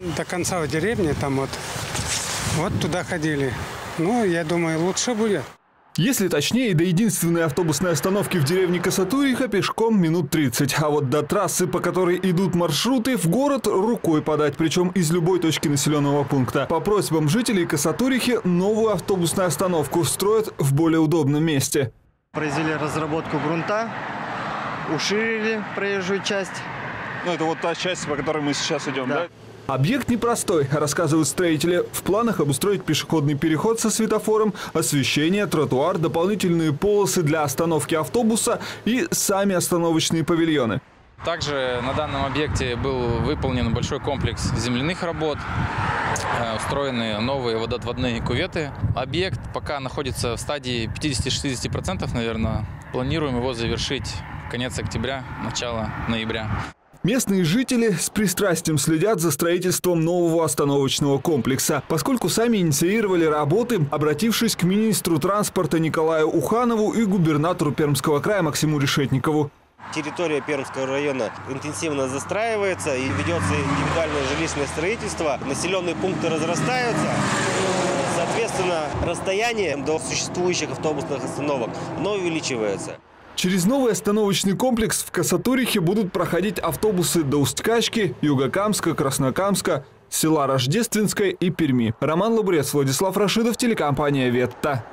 До конца в деревне там вот, вот туда ходили. Ну, я думаю, лучше будет. Если точнее, до единственной автобусной остановки в деревне Касатуриха пешком минут 30. А вот до трассы, по которой идут маршруты, в город рукой подать, причем из любой точки населенного пункта. По просьбам жителей Касатурихи новую автобусную остановку строят в более удобном месте. Произвели разработку грунта, уширили проезжую часть. Ну, это вот та часть, по которой мы сейчас идем, Да. Объект непростой, рассказывают строители. В планах обустроить пешеходный переход со светофором, освещение, тротуар, дополнительные полосы для остановки автобуса и сами остановочные павильоны. Также на данном объекте был выполнен большой комплекс земляных работ, э, устроены новые водоотводные куветы. Объект пока находится в стадии 50-60%, наверное. Планируем его завершить конец октября, начало ноября. Местные жители с пристрастием следят за строительством нового остановочного комплекса, поскольку сами инициировали работы, обратившись к министру транспорта Николаю Уханову и губернатору Пермского края Максиму Решетникову. Территория Пермского района интенсивно застраивается и ведется индивидуальное жилищное строительство. Населенные пункты разрастаются. Соответственно, расстояние до существующих автобусных остановок оно увеличивается. Через новый остановочный комплекс в Касатурихе будут проходить автобусы до Усткачки, Югокамска, Краснокамска, села Рождественское и Перми. Роман Лабурец, Владислав Рашидов, телекомпания «Ветта».